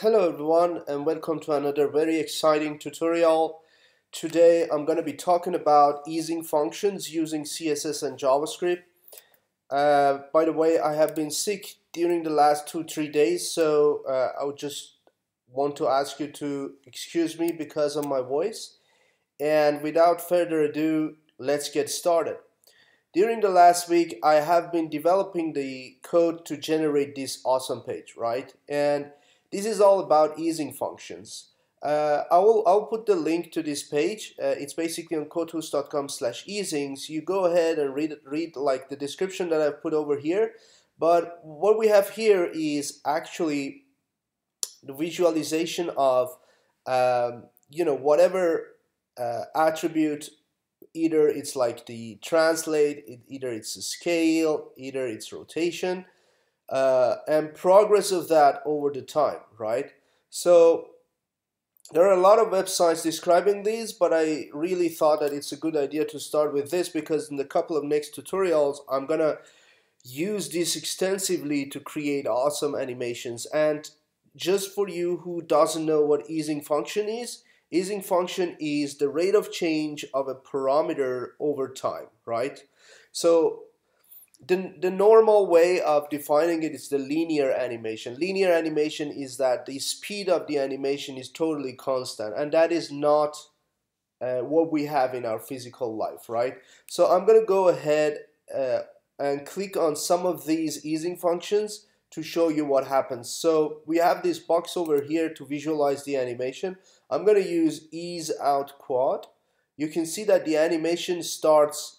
Hello everyone and welcome to another very exciting tutorial. Today I'm going to be talking about easing functions using CSS and JavaScript. Uh, by the way, I have been sick during the last two three days, so uh, I would just want to ask you to excuse me because of my voice. And without further ado, let's get started. During the last week, I have been developing the code to generate this awesome page, right? And this is all about easing functions. Uh, I will I'll put the link to this page. Uh, it's basically on kodhus.com slash easings. You go ahead and read read like the description that I've put over here. But what we have here is actually the visualization of um, you know whatever uh, attribute either it's like the translate either it's a scale either it's rotation uh, and progress of that over the time, right? So there are a lot of websites describing these, but I really thought that it's a good idea to start with this because in the couple of next tutorials, I'm gonna use this extensively to create awesome animations. And just for you who doesn't know what easing function is, easing function is the rate of change of a parameter over time, right? So the, the normal way of defining it is the linear animation. Linear animation is that the speed of the animation is totally constant and that is not uh, what we have in our physical life, right? So I'm going to go ahead uh, and click on some of these easing functions to show you what happens. So we have this box over here to visualize the animation. I'm going to use ease out quad. You can see that the animation starts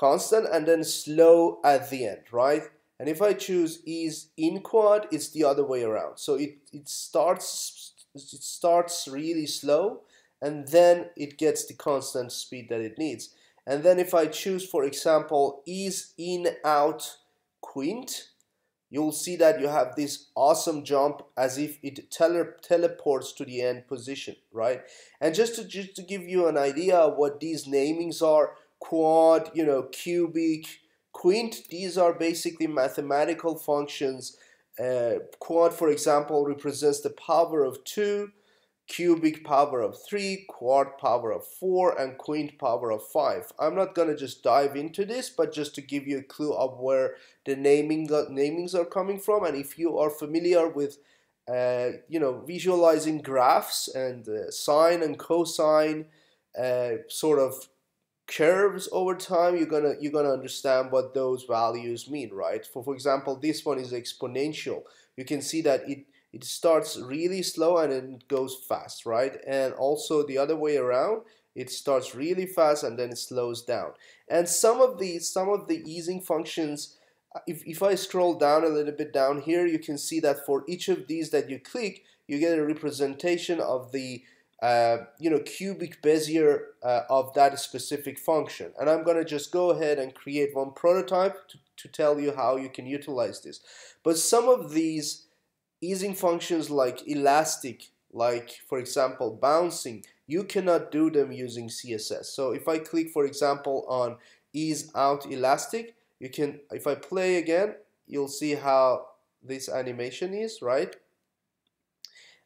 constant and then slow at the end, right? And if I choose ease in quad, it's the other way around. So it, it starts it starts really slow and then it gets the constant speed that it needs. And then if I choose, for example, ease in out quint, you'll see that you have this awesome jump as if it tele teleports to the end position, right? And just to, just to give you an idea of what these namings are, quad, you know, cubic, quint. These are basically mathematical functions. Uh, quad, for example, represents the power of 2, cubic power of 3, quad power of 4, and quint power of 5. I'm not going to just dive into this, but just to give you a clue of where the naming namings are coming from. And if you are familiar with uh, you know, visualizing graphs and uh, sine and cosine uh, sort of curves over time you're gonna you're gonna understand what those values mean right? For for example this one is exponential. You can see that it it starts really slow and then it goes fast right? And also the other way around it starts really fast and then it slows down. And some of the some of the easing functions if, if I scroll down a little bit down here you can see that for each of these that you click you get a representation of the uh, you know, cubic Bezier uh, of that specific function. And I'm going to just go ahead and create one prototype to, to tell you how you can utilize this. But some of these easing functions like elastic, like for example bouncing, you cannot do them using CSS. So if I click for example on ease out elastic, you can, if I play again, you'll see how this animation is, right?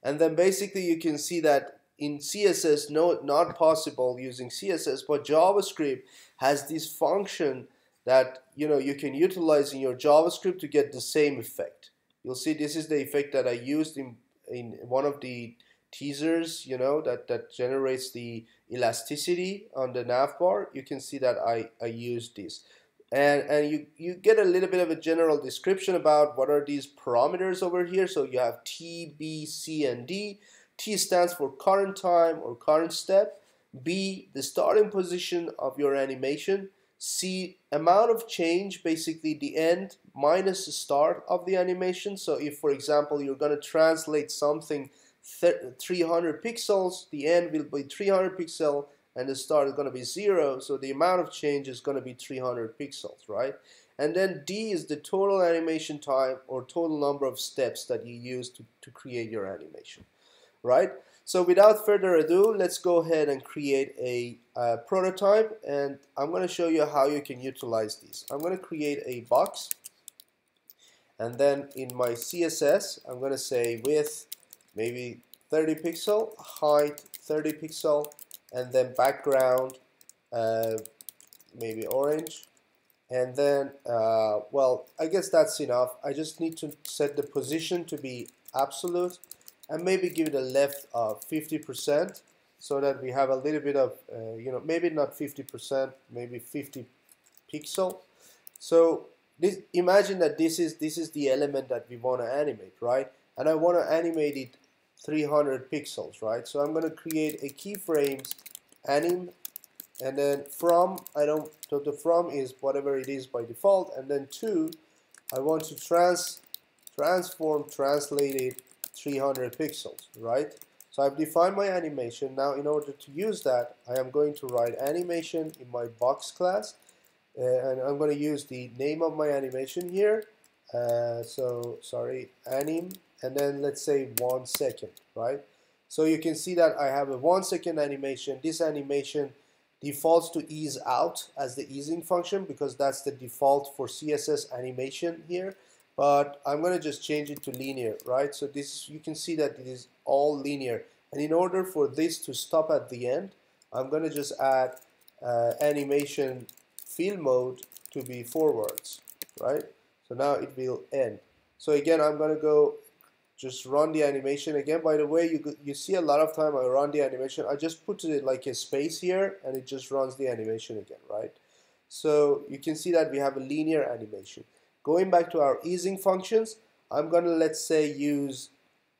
And then basically you can see that in CSS no not possible using CSS but JavaScript has this function that you know you can utilize in your JavaScript to get the same effect. You'll see this is the effect that I used in in one of the teasers you know that that generates the elasticity on the navbar you can see that I, I used this. And and you you get a little bit of a general description about what are these parameters over here. So you have T B C and D T stands for current time or current step. B, the starting position of your animation. C, amount of change, basically the end minus the start of the animation. So if, for example, you're going to translate something 300 pixels, the end will be 300 pixel and the start is going to be zero. So the amount of change is going to be 300 pixels, right? And then D is the total animation time or total number of steps that you use to, to create your animation right? So without further ado, let's go ahead and create a uh, prototype and I'm going to show you how you can utilize these. I'm going to create a box and then in my CSS, I'm going to say with maybe 30 pixel, height 30 pixel, and then background uh, maybe orange, and then uh, well I guess that's enough. I just need to set the position to be absolute, and maybe give it a left of 50% so that we have a little bit of uh, you know maybe not 50%, maybe 50 pixel. So this, imagine that this is this is the element that we want to animate, right? And I want to animate it 300 pixels, right? So I'm going to create a keyframes anim and then from I don't so the from is whatever it is by default and then to I want to trans transform translate it 300 pixels, right? So I've defined my animation. Now in order to use that, I am going to write animation in my box class uh, and I'm going to use the name of my animation here. Uh, so sorry, anim, and then let's say one second, right? So you can see that I have a one second animation. This animation defaults to ease out as the easing function because that's the default for CSS animation here. But I'm going to just change it to linear, right? So this you can see that it is all linear. And in order for this to stop at the end, I'm going to just add uh, animation fill mode to be forwards, right? So now it will end. So again, I'm going to go just run the animation again. By the way, you, you see a lot of time I run the animation. I just put it like a space here and it just runs the animation again, right? So you can see that we have a linear animation. Going back to our easing functions, I'm going to, let's say, use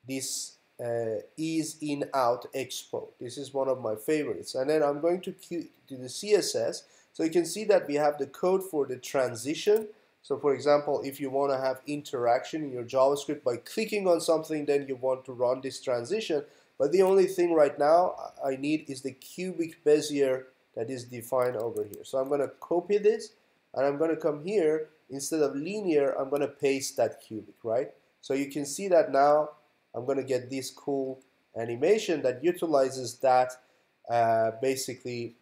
this uh, ease in out expo. This is one of my favorites. And then I'm going to, to the CSS so you can see that we have the code for the transition. So for example, if you want to have interaction in your JavaScript by clicking on something, then you want to run this transition. But the only thing right now I need is the cubic bezier that is defined over here. So I'm going to copy this and I'm going to come here. Instead of linear, I'm going to paste that cubic, right? So you can see that now I'm going to get this cool animation that utilizes that uh, basically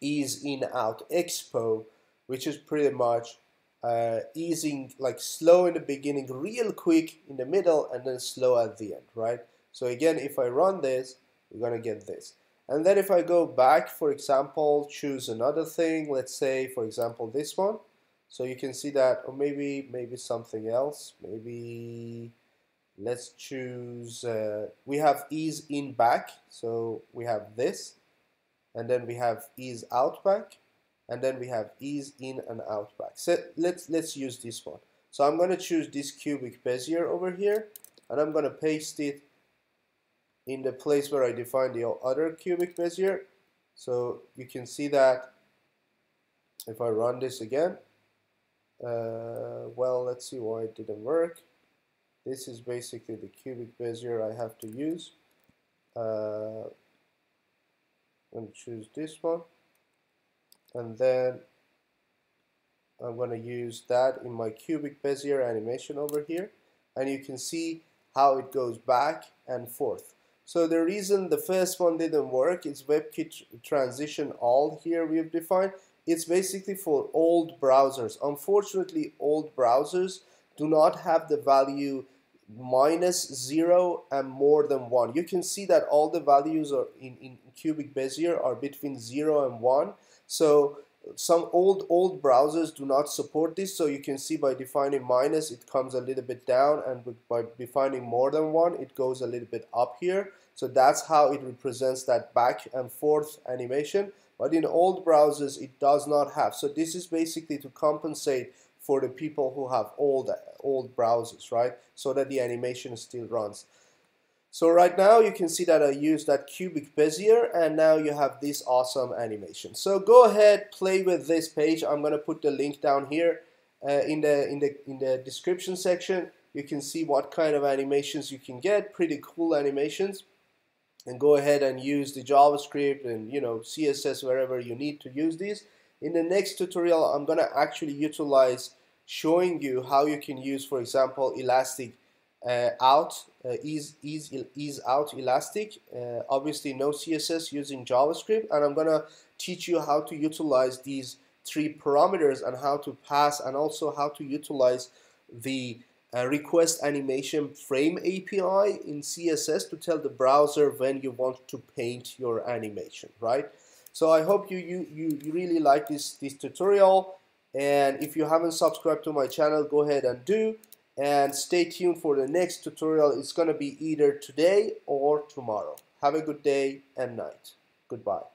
ease in out expo which is pretty much uh, easing like slow in the beginning real quick in the middle and then slow at the end right so again if I run this we're gonna get this and then if I go back for example choose another thing let's say for example this one. So you can see that or maybe maybe something else. Maybe let's choose uh, we have ease in back. So we have this. And then we have ease out back. And then we have ease in and out back. So let's let's use this one. So I'm going to choose this cubic bezier over here. And I'm going to paste it in the place where I define the other cubic bezier so you can see that if I run this again uh, well let's see why it didn't work. This is basically the cubic bezier I have to use. Uh, I'm going to choose this one. And then I'm going to use that in my cubic bezier animation over here. And you can see how it goes back and forth. So the reason the first one didn't work is WebKit transition all here we've defined. It's basically for old browsers. Unfortunately, old browsers do not have the value minus 0 and more than 1. You can see that all the values are in, in cubic bezier are between 0 and 1. So some old old browsers do not support this so you can see by defining minus it comes a little bit down and by defining more than one it goes a little bit up here so that's how it represents that back and forth animation but in old browsers it does not have so this is basically to compensate for the people who have old old browsers, right? So that the animation still runs. So right now you can see that I use that cubic bezier and now you have this awesome animation. So go ahead, play with this page. I'm gonna put the link down here uh, in the in the in the description section. You can see what kind of animations you can get. Pretty cool animations. And go ahead and use the JavaScript and you know CSS wherever you need to use these. In the next tutorial, I'm to actually utilize showing you how you can use, for example, elastic uh, out, uh, ease, ease, ease out elastic, uh, obviously no CSS using JavaScript, and I'm to teach you how to utilize these three parameters and how to pass and also how to utilize the request animation frame API in CSS to tell the browser when you want to paint your animation, right? So I hope you, you, you, you really like this, this tutorial. And if you haven't subscribed to my channel, go ahead and do. And stay tuned for the next tutorial. It's going to be either today or tomorrow. Have a good day and night. Goodbye.